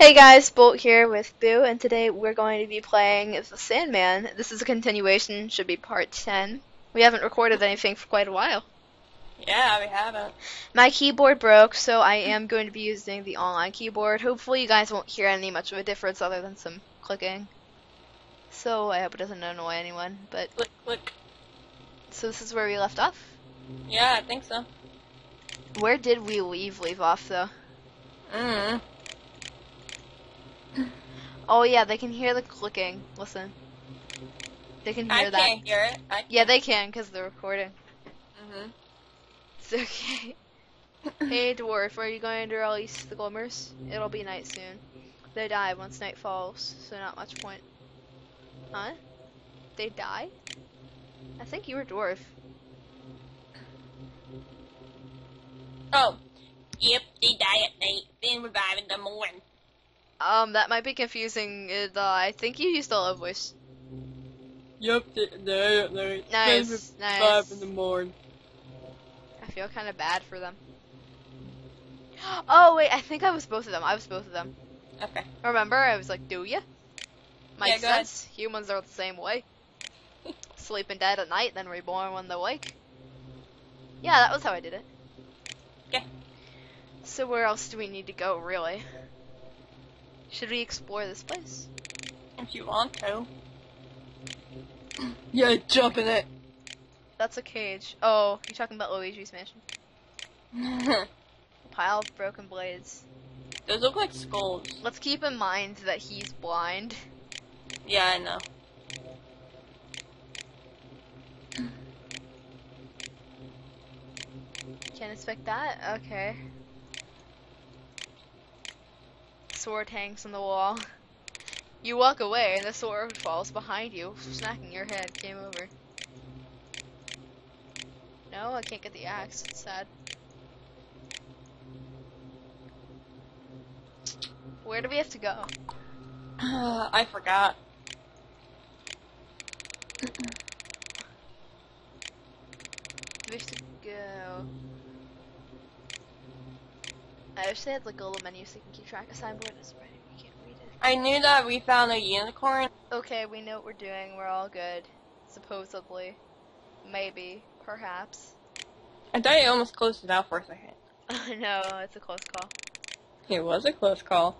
Hey guys, Bolt here with Boo, and today we're going to be playing The Sandman. This is a continuation, should be part 10. We haven't recorded anything for quite a while. Yeah, we haven't. My keyboard broke, so I am going to be using the online keyboard. Hopefully you guys won't hear any much of a difference other than some clicking. So I hope it doesn't annoy anyone, but Click, click. so this is where we left off. Yeah, I think so. Where did we leave leave off though? Mm. Oh yeah, they can hear the clicking. Listen. They can hear I that. can't hear it. I Yeah, they can because they're recording. hmm It's okay. hey, dwarf, are you going to release the glimmers? It'll be night soon. They die once night falls, so not much point. Huh? They die? I think you were dwarf. Oh. Yep, they die at night, then revive in the morning. Um, that might be confusing. Uh, I think you used a low voice. Yep, at night, Nice, nice. the morning. I feel kind of bad for them. Oh wait, I think I was both of them. I was both of them. Okay. Remember, I was like, "Do ya?" Makes ahead. sense. Humans are the same way. Sleeping dead at night, then reborn when they wake. Yeah, that was how I did it. Okay. So where else do we need to go, really? Should we explore this place? If you want to. Yeah, jump in it. That's a cage. Oh, you're talking about Luigi's Mansion. Pile of broken blades. Those look like skulls. Let's keep in mind that he's blind. Yeah, I know. Can't expect that? Okay. Sword hangs on the wall. You walk away and the sword falls behind you, smacking your head. Game over. No, I can't get the axe. It's sad. Where do we have to go? I forgot. We have to go? I wish they had like a little menu so you can keep track. A signboard is right. You can't read it. I knew that we found a unicorn. Okay, we know what we're doing. We're all good. Supposedly. Maybe. Perhaps. I thought you almost closed it out for a second. no, it's a close call. It was a close call.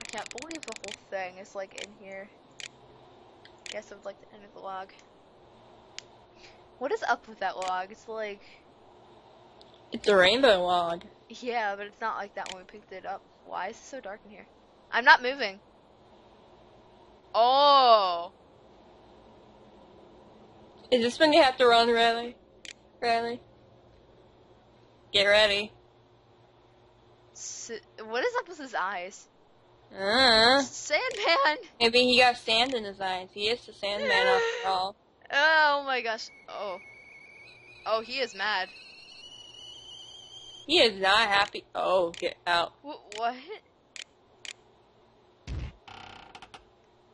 I can't believe the whole thing is like in here. I Guess it was like the end of the log. What is up with that log? It's like, It's a rainbow log. yeah, but it's not like that when we picked it up. Why is it so dark in here? I'm not moving. Oh! Is this when you have to run, Riley? Riley? Get ready. S what is up with his eyes? Uh, Sandman! maybe he got sand in his eyes. He is the Sandman after all. Oh my gosh. Oh. Oh, he is mad. He is not happy. Oh, get out. Wh- what?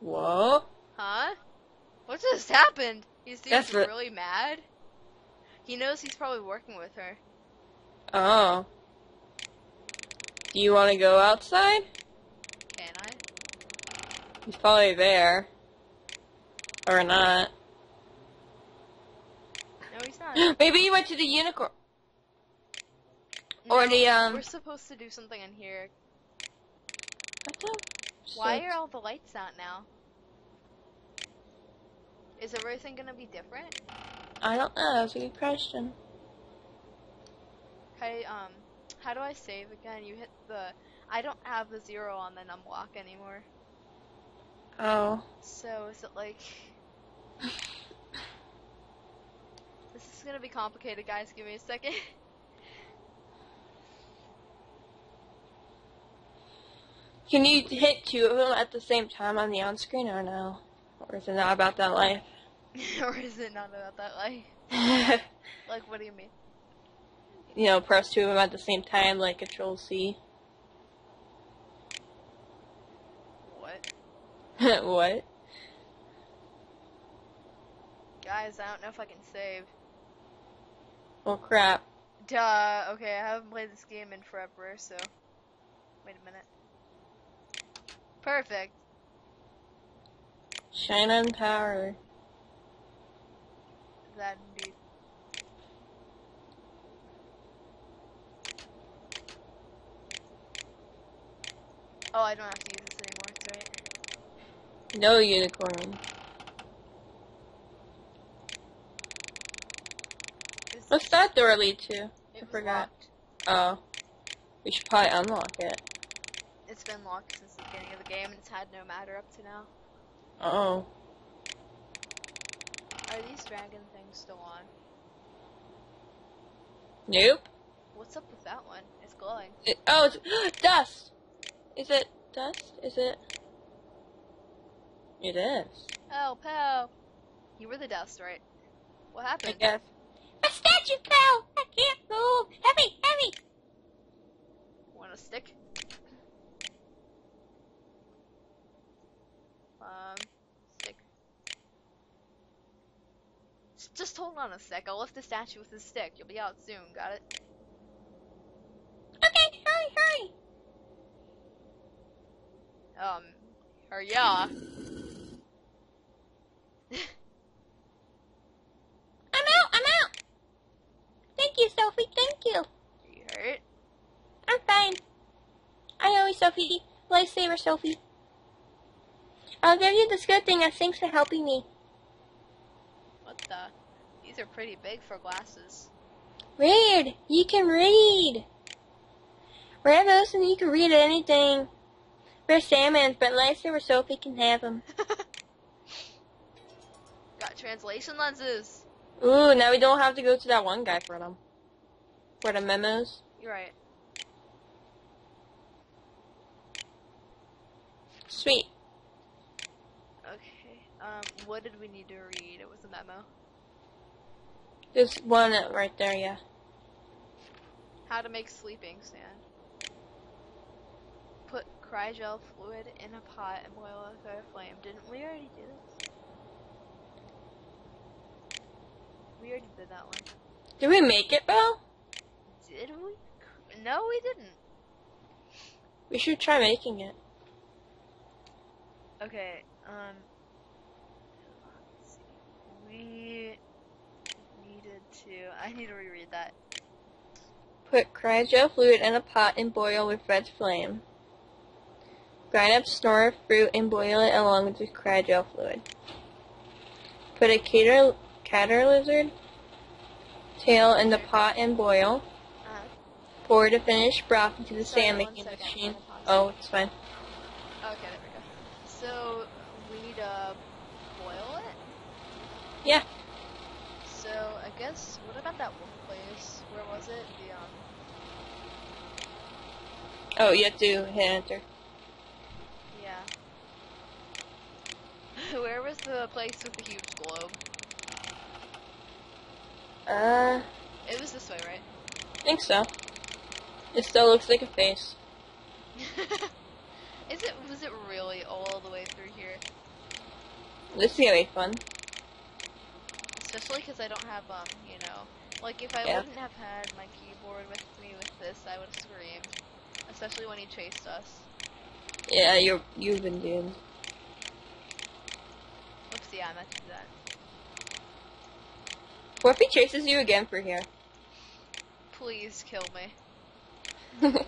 Whoa. Huh? What just happened? He seems That's really mad. He knows he's probably working with her. Oh. Do you want to go outside? Can I? He's probably there. Or not. No, he's not. Maybe he went to the unicorn. Or No, the, um- We're supposed to do something in here. What the Why shit? are all the lights out now? Is everything gonna be different? I don't know. That's a good question. Hey, um, how do I save again? You hit the. I don't have the zero on the numlock anymore. Oh. So is it like? this is gonna be complicated, guys. Give me a second. Can you hit two of them at the same time on the on screen or no? Or is it not about that life? or is it not about that life? Like, what do you mean? you know, press two of them at the same time, like Control C. What? what? Guys, I don't know if I can save. Oh crap. Duh. Okay, I haven't played this game in forever, so. Wait a minute. Perfect. Shine on power. That indeed. Oh, I don't have to use this anymore, it's right. No unicorn. What's that door lead to? I forgot. locked. Oh. We should probably unlock it. It's been locked since the beginning of the game and it's had no matter up to now. Uh oh. Are these dragon things still on? Nope. What's up with that one? It's glowing. It, oh, it's dust. Is it dust? Is it? It is. Oh, pal. You were the dust, right? What I happened? guess. A statue fell. I can't move. Heavy, heavy. Want a stick? Um, stick. Just hold on a sec. I'll lift the statue with the stick. You'll be out soon. Got it? Okay, hurry, hurry. Um, or yeah. I'm out. I'm out. Thank you, Sophie. Thank you. you hurt? I'm fine. I know you, Sophie. Lifesaver, Sophie. I'll give you this good thing as thanks for helping me. What the? These are pretty big for glasses. Read. You can read. Those and you can read anything. They're salmons, but Lifesaver Sophie can have them. Got translation lenses. Ooh, now we don't have to go to that one guy for them. For the memos. You're right. Sweet. Um, what did we need to read? It was a memo. There's one right there, yeah. How to make sleeping sand. Put cryogel fluid in a pot and boil it over a flame. Didn't we already do this? We already did that one. Did we make it, Belle? Did we? No, we didn't. We should try making it. Okay, um. We needed to. I need to reread that. Put cryogel fluid in a pot and boil with red flame. Grind up snore fruit and boil it along with the cryogel fluid. Put a cater, cater lizard tail in the pot and boil. Uh, Pour the finished broth into the Sorry, sand making machine. Oh, it's fine. okay, there we go. So, we need to boil it? Yeah. So, I guess, what about that one place? Where was it? The, um. Oh, you have to hit enter. Yeah. Where was the place with the huge globe? Uh, It was this way, right? I think so. It still looks like a face. Is it? Was it really all the way through here? This is gonna be fun. Especially because I don't have, um, you know, like if I Yeah. wouldn't have had my keyboard with me with this, I would have screamed. Especially when he chased us. Yeah, you're you've been doomed. Oops, yeah, I meant to do that. What if he chases you again for here? Please kill me.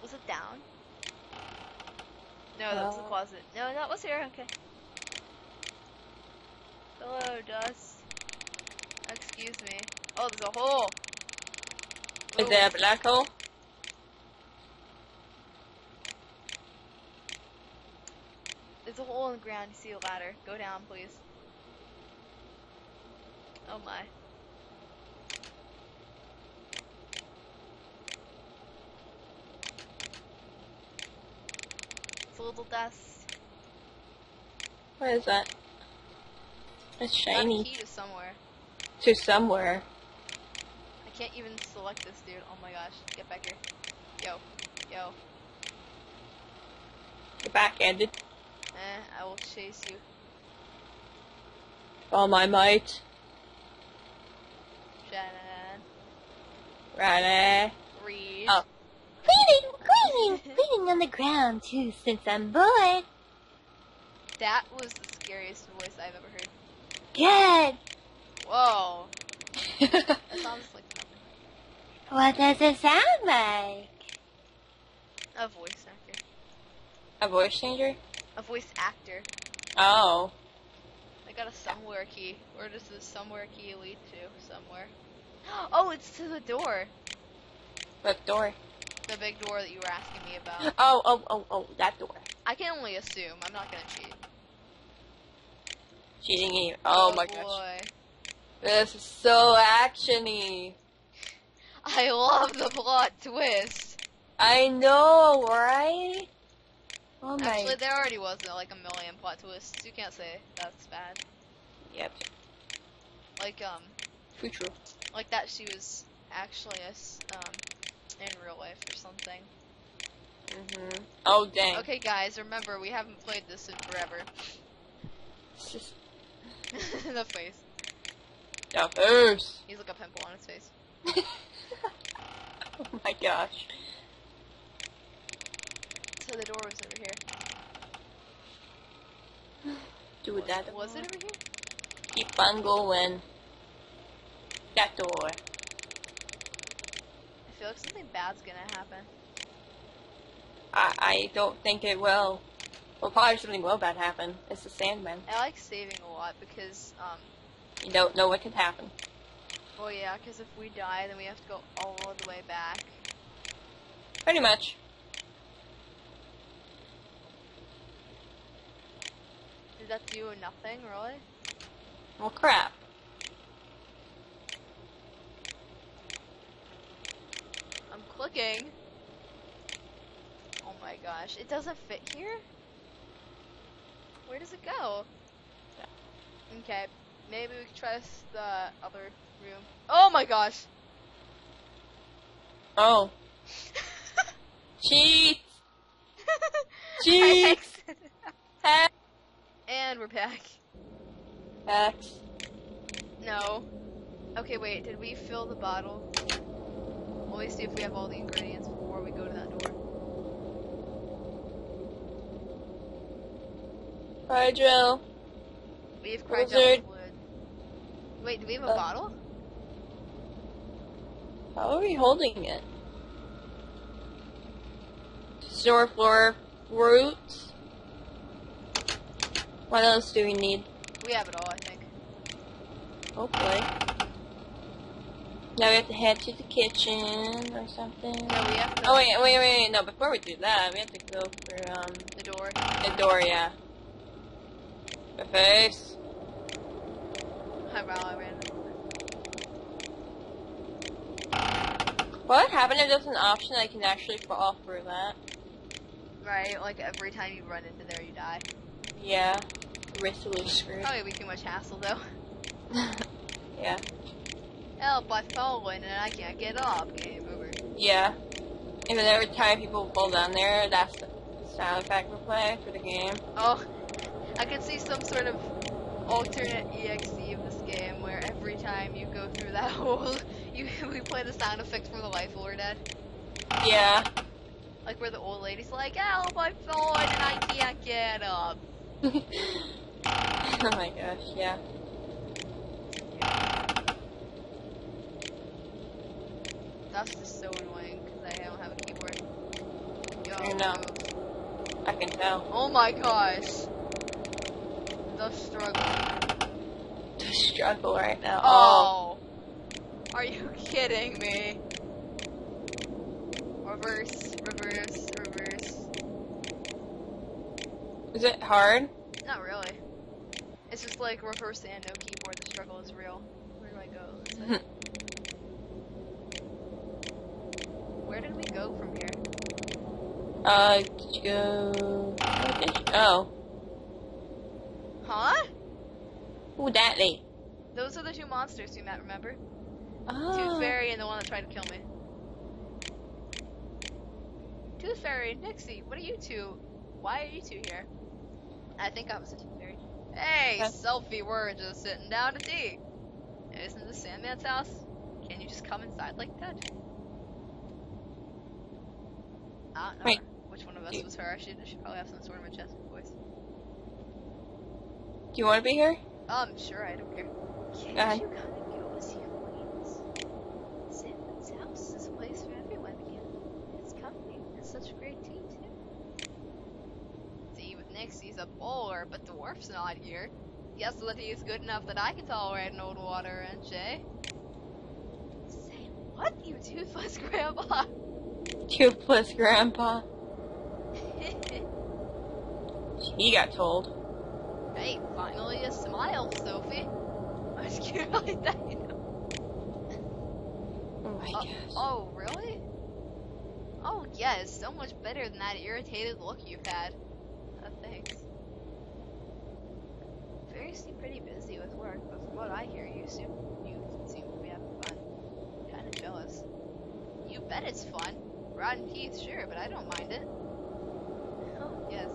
Was it down? No, that's the Uh. closet. No, that was here. Okay. Hello, Dust. Excuse me. Oh, there's a hole. Is Ooh. there a black hole? There's a hole in the ground. You see a ladder. Go down, please. Oh my. It's a little dust. What is that? It's Got a shiny. key to somewhere. To somewhere. I can't even select this dude. Oh my gosh. Get back here. Yo. Yo. You're backhanded. Eh, I will chase you. All my might. Shannon. Ready? Read. Oh. Cleaning, cleaning, cleaning on the ground too, since I'm bored. That was the scariest voice I've ever heard. Good. Whoa. That sounds like nothing. What does it sound like? A voice actor. A voice changer? A voice actor. Oh. I got a somewhere key. Where does the somewhere key lead to? Somewhere. Oh, it's to the door. What door? The big door that you were asking me about. Oh, oh, oh, oh, that door. I can only assume. I'm not gonna cheat. Cheating you. Oh, my gosh. This is so actiony. I love the plot twist. I know, right? Oh my. Actually, there already was like a million plot twists. You can't say that's bad. Yep. Like um, true. like that she was actually a um in real life or something. Mhm. Oh dang. Okay, guys, remember we haven't played this in forever. It's just the face. the first. He's like a pimple on his face. oh my gosh. So the door was over here. Do Was, that. was it over here? Keep on going. That door. I feel like something bad's gonna happen. I I don't think it will. Well, probably something will bad happen. It's the Sandman. I like saving a lot because um, You don't know what can happen. well yeah, because if we die, then we have to go all the way back. Pretty much. Did that do nothing, really? Well, crap. I'm. Oh my gosh, it doesn't fit here? Where does it go? Okay, maybe we could try this, the other room. Oh my gosh! Oh. Cheat! Cheat! Hex! and we're back. Hex. No. Okay, wait, did we fill the bottle? Me see if we have all the ingredients before we go to that door. Hydro. We have Wizard. cryogel fluid. Wait, do we have a Uh, bottle? How are we holding it? Store floor roots. What else do we need? We have it all, I think. Hopefully. Now we have to head to the kitchen or something. No, we have to. Oh wait, wait, wait, wait, no, before we do that, we have to go through, um, The door. the door, yeah. The face. Hi, wow, I ran. What happened if there's an option I can actually fall through that? Right, like every time you run into there, you die. Yeah. Riskily screwed. Probably be too much hassle, though. yeah. Help, I fallen and I can't get up. Game over. Yeah. And then every time people fall down there, that's the sound effect we play for the game. Oh, I could see some sort of alternate EXE of this game where every time you go through that hole, you we play the sound effect from the Life Alert ad. Yeah. Like where the old lady's like, help, I've fallen and I can't get up. oh my gosh, yeah. That's just so annoying because I don't have a keyboard. Yo, I know. I can tell. Oh my gosh. The struggle. The struggle right now. Oh. oh. Are you kidding me? Reverse, reverse, reverse. Is it hard? Not really. It's just like reverse and no keyboard. The struggle is real. Where do I go? This way. Where did we go from here? Uh, did you go... Where did you... Oh. Huh? Who that lady? Those are the two monsters you met, remember? Oh. Tooth Fairy and the one that tried to kill me. Tooth Fairy, Nixie, what are you two? Why are you two here? I think I was a Tooth Fairy. Hey, Huh? selfie, we're just sitting down to tea. Isn't this Sandman's house? Can you just come inside like that? I don't know Wait. Which one of us You- was her. I should, I should probably have some sort of majestic voice. Do you want to be here? Um, sure, I don't care. Can't ahead. you come and go with your friends? Sam's house is a place for everyone again. It's company. It's such a great team, too. See, with Nix, he's a bowler, but Dwarf's not here. Yes, that is good enough that I can tolerate an old water wrench, eh? Say what, you toothless grandpa? Toothless grandpa. He got told. hey, finally a smile, Sophie. I was cute like that, you know. Oh my Uh, gosh. Oh, really? Oh, yes, so much better than that irritated look you've had. Uh, thanks. Very seem pretty busy with work, but from what I hear, you seem you seem to be having fun. Kinda jealous. You bet it's fun. Rotten teeth, sure, but I don't mind it. Oh, yes,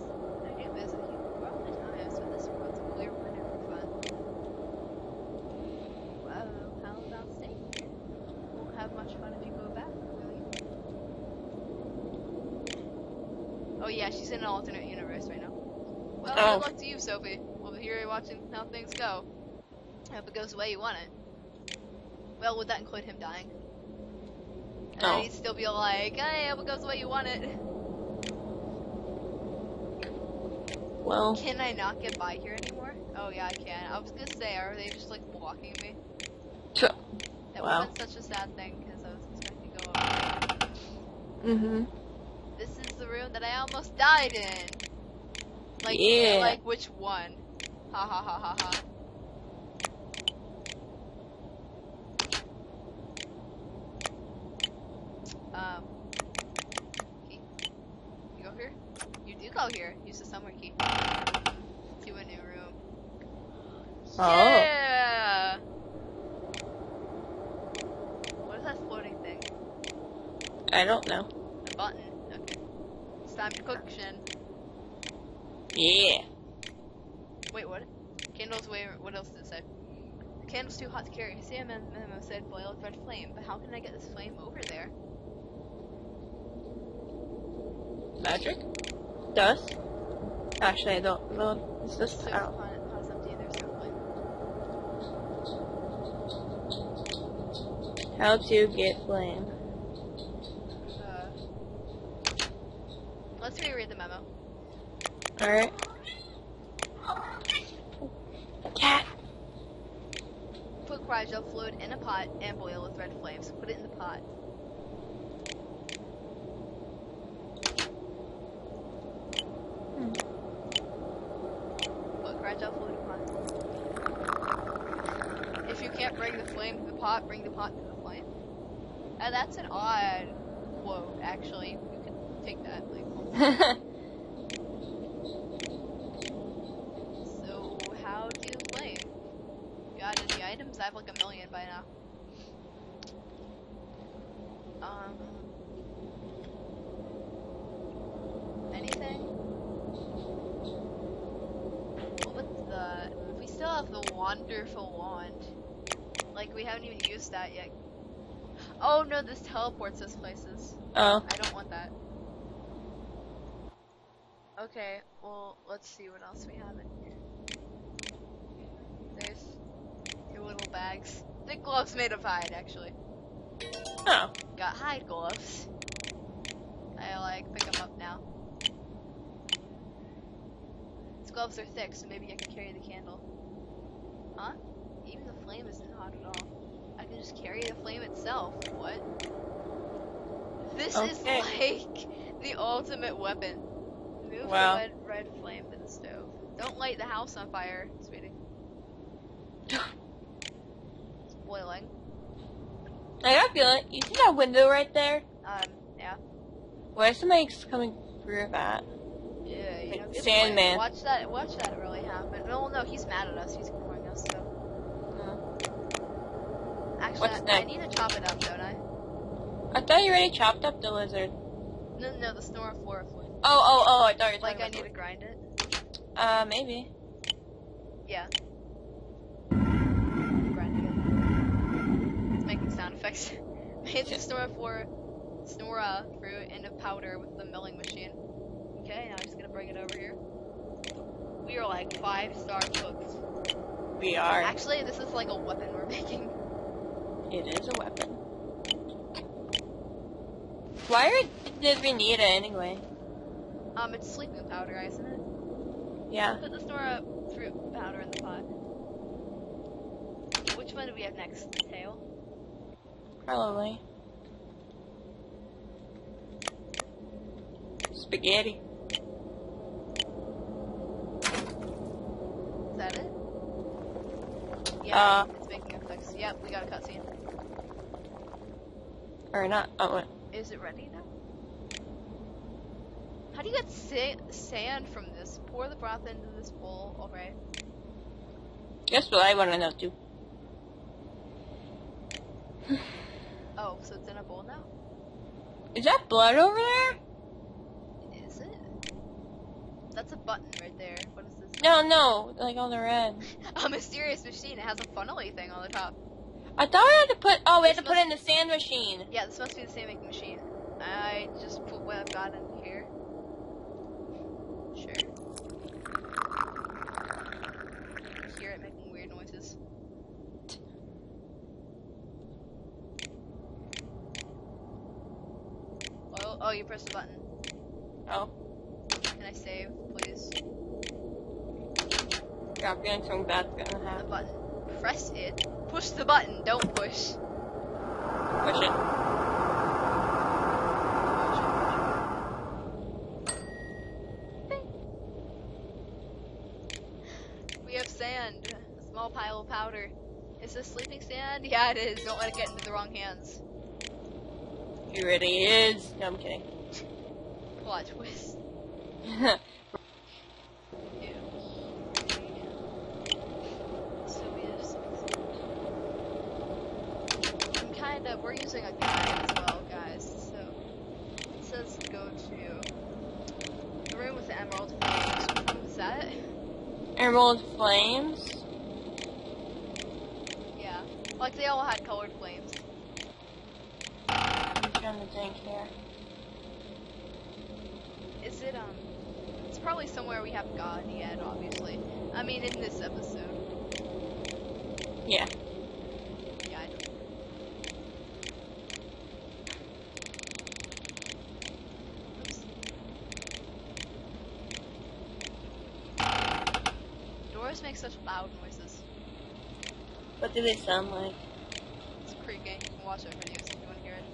I do visit you all the times, but this one's clear fun. Well, how about staying here? Won't have much fun if you go back? Oh yeah, she's in an alternate universe right now. Well, Oh. good luck to you, Sophie. We'll be here watching how things go. I hope it goes the way you want it. Well, would that include him dying? And then Oh. he'd still be like, hey, I hope it goes the way you want it. Well, Can I not get by here anymore? Oh yeah, I can. I was gonna say, are they just like blocking me? Tch. That Wow. would such a sad thing because I was expecting to go over. mm-hmm. This is the room that I almost died in. Like, Yeah. like which one? Ha ha ha ha ha. Um, key. You go here? You do go here. Use the somewhere key. To a new room. Oh. Yeah! What is that floating thing? I don't know. A button. Okay. It's time to cook, Shin. Yeah. Wait, what? Candles, wait, what else did it say? The candle's too hot to carry. Sam Memo said boil with red flame, but how can I get this flame over there? Magic? Dust? Actually, I don't know. Is this? So I don't. pot, pot's empty and there's no How to get flame? Uh, let's reread the memo. All right. Cat. Put cryogel fluid in a pot and boil with red flames. Put it in the pot. Put cryogel fluid in pot. If you can't bring the flame to the pot, bring the pot, bring the pot to the flame. Uh, that's an odd quote, actually. You can take that. Like, so, how do you? You got any items? I have like a million by now. Um. Anything? What's the? We still have the wonderful wand. Like we haven't even used that yet. Oh no, this teleports us places. oh. I don't want that. Okay, well, let's see what else we have in here. There's two little bags. Thick gloves made of hide, actually. Oh. Got hide gloves. I like pick them up now. These gloves are thick, so maybe I can carry the candle. Huh? Even the flame isn't hot at all. I can just carry the flame itself. What? This is like the ultimate weapon. Move Wow. the red, red flame to the stove. Don't light the house on fire, sweetie. It's boiling. I got a feeling. You see that window right there? Um, yeah. Why is somebody coming through that? Yeah, you know, Like good Sandman. Watch that. Watch that really happen. No, no, he's mad at us. He's ignoring us. So actually, What's I, I need to chop it up, don't I? I thought you already chopped up the lizard. No, no, the flame. Oh, oh, oh! I thought you were Like I need to grind it. Uh, maybe. Yeah. Grinding it. It's making sound effects. Made the Snora for Snora fruit into powder with the milling machine. Okay, now I'm just gonna bring it over here. We are like five star cooks. We are. Actually, this is like a weapon we're making. It is a weapon. Why are, did we need it anyway? Um, it's sleeping powder, isn't it? Yeah. Put the Snora fruit powder in the pot. Which one do we have next? Tail? Probably. Spaghetti. Is that it? Yeah, Uh. it's making effects. Yep, we got a cutscene. Or not. Oh. Is it ready now? How do you get sa- sand from this? Pour the broth into this bowl, alright. Guess what I want to know too. Oh, so it's in a bowl now? Is that blood over there? Is it? That's a button right there. What is this? No, no. Like on the red. A mysterious machine. It has a funnely thing on the top. I thought we had to put. Oh, we had to put in the sand machine. Yeah, this must be the same making machine. I just put what I've got in here. Sure. Hear it making weird noises. Oh, oh, you pressed the button. Oh, Can I save, please? yeah, I'm feeling something bad's gonna The happen. button. Press it. Push the button. Don't push. Push it. We have sand. A small pile of powder. Is this sleeping sand? Yeah, it is. Don't let it get into the wrong hands. It really is. No, I'm kidding. Plot twist. Ew. So we just- I'm kind of. We're using a guide as well, guys. So it says go to the room with the emerald flames. Was that? Emerald flames. Yeah. Like they all had colored flames. I'm trying to think here. Is it um? It's probably somewhere we haven't gone yet. Obviously. I mean, in this episode. Yeah. Yeah. I know. Oops. Doors make such loud noises. What do they sound like? It's creaking. You can watch our videos if you want to hear it.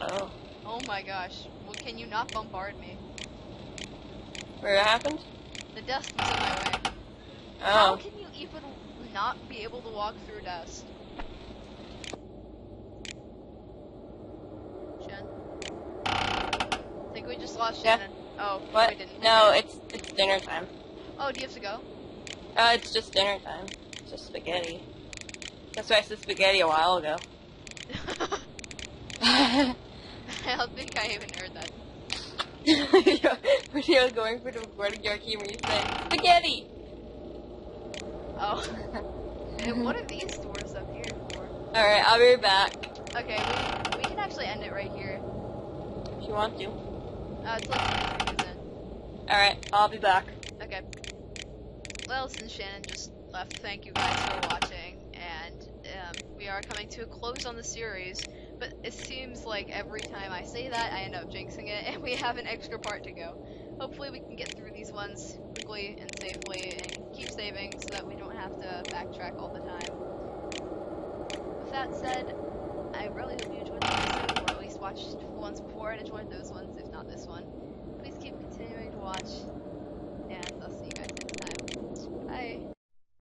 Oh. Oh my gosh. Well, can you not bombard me? Where it happened? The dust was in my way. Oh. How can you even not be able to walk through dust? Shen? I think we just lost Yeah. Shannon. Oh, What? we didn't. No, it's it's dinner time. Oh, do you have to go? Uh, it's just dinner time. It's just spaghetti. That's why I said spaghetti a while ago. I don't think I even heard that. when you were going for the recording, when you said spaghetti. Oh. and what are these doors up here for? All right, I'll be back Okay, we, we can actually end it right here. if you want to. Uh, it's like 20 minutes in. All right, I'll be back. Okay. Well, since Shannon just left, thank you guys for watching, and um, we are coming to a close on the series. But it seems like every time I say that, I end up jinxing it, and we have an extra part to go. Hopefully, we can get through these ones quickly and safely, and keep saving so that we don't have to backtrack all the time. With that said, I really hope you enjoyed the episode, or at least watched ones before and enjoyed those ones, if not this one.